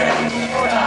全部的